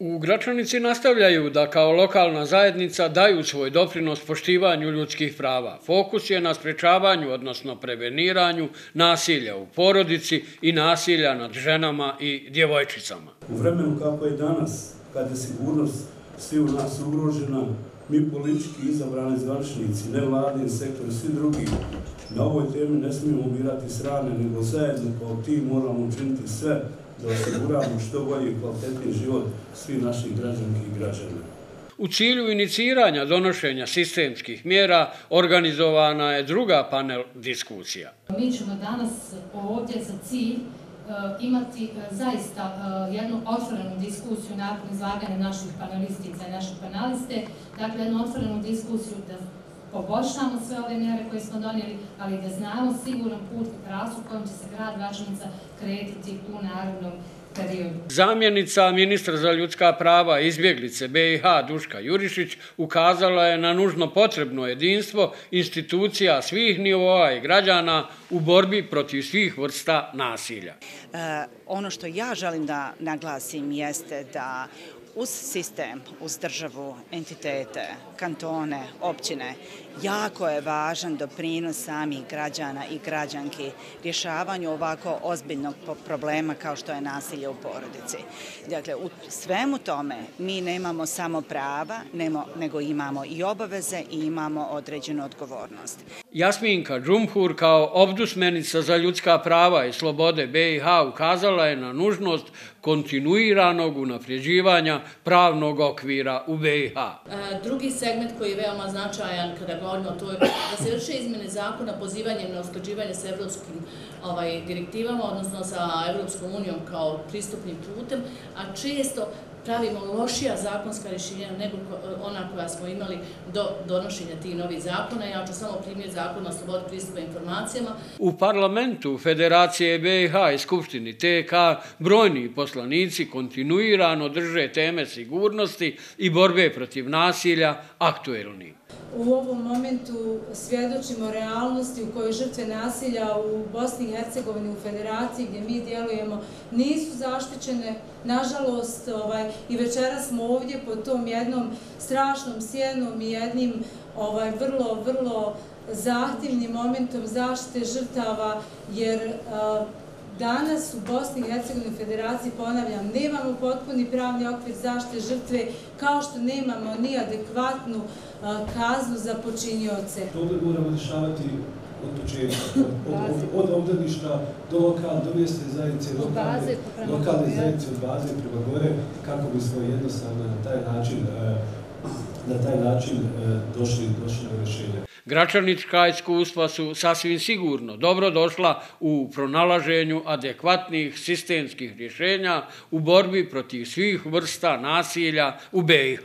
U Gračanici nastavljaju da kao lokalna zajednica daju svoj doprinos poštivanju ljudskih prava. Fokus je na sprečavanju, odnosno preveniranju nasilja u porodici i nasilja nad ženama i djevojčicama. U vremenu kako je danas, kada je sigurnost svi u nas ugrožena, mi politički izabrani zvančnici, nevladni sektor i svi drugi, na ovoj temi ne smijemo ubirati srane, nego zajedno kao ti moramo učiniti sve da osiguramo što bolji i kvalitetniji život svih naših građanki i građana. U cilju iniciranja donošenja sistemskih mjera organizovana je druga panel diskusija. Mi ćemo danas ovdje za cilj e, imati e, zaista e, jednu otvorenu diskusiju nakon izlaganja naših panelistica i naših paneliste, dakle jednu otvorenu diskusiju da poboljšamo sve ove mjere koje smo donijeli, ali da znamo siguran put i trasu kojom će se grad Vračanica kretiti u narodnom periodu. Zamjenica ministra za ljudska prava izbjeglice BiH Duška Jurišić ukazala je na nužno potrebno jedinstvo institucija svih nivoa i građana u borbi protiv svih vrsta nasilja. E, ono što ja želim da naglasim jeste da uz sistem, uz državu, entitete, kantone, općine, jako je važan doprinos samih građana i građanki rješavanju ovako ozbiljnog problema kao što je nasilje u porodici. Dakle, u svemu tome mi nemamo samo prava, nego imamo i obaveze i imamo određenu odgovornost. Jasminka Džumhur kao obdusmenica za ljudska prava i slobode BiH ukazala je na nužnost kontinuiranog unapređivanja pravnog okvira u BiH. E, drugi segment koji je veoma značajan kada govorimo to je da se vrše izmene zakona pozivanjem na usklađivanje sa evropskim ovaj, direktivama, odnosno sa Evropskom unijom kao pristupnim putem, a često pravimo lošija zakonska rješenja nego ona koja smo imali do donošenja tih novih zakona. Ja ću samo primjer zakona o slobodi pristupa informacijama. U parlamentu Federacije BiH i Skupštini TK brojni poslanici kontinuirano drže teme sigurnosti i borbe protiv nasilja aktuelni u ovom momentu svjedočimo realnosti u kojoj žrtve nasilja u Bosni i Hercegovini, u federaciji gdje mi djelujemo, nisu zaštićene. Nažalost, ovaj, i večera smo ovdje pod tom jednom strašnom sjenom i jednim ovaj, vrlo, vrlo zahtivnim momentom zaštite žrtava, jer Danas u Bosni i Hercegovini federaciji, ponavljam, nemamo potpuni pravni okvir zaštite žrtve, kao što nemamo ni adekvatnu kaznu za počinjoce. To ovdje moramo rješavati od početka, od obdaništa do lokalne, do mjeste zajednice, lokalne zajednice od baze prema gore, kako bismo jednostavno na taj način na taj način e, došli, došli na rješenja. Gračanička iskustva su sasvim sigurno dobro došla u pronalaženju adekvatnih sistemskih rješenja u borbi protiv svih vrsta nasilja u BiH.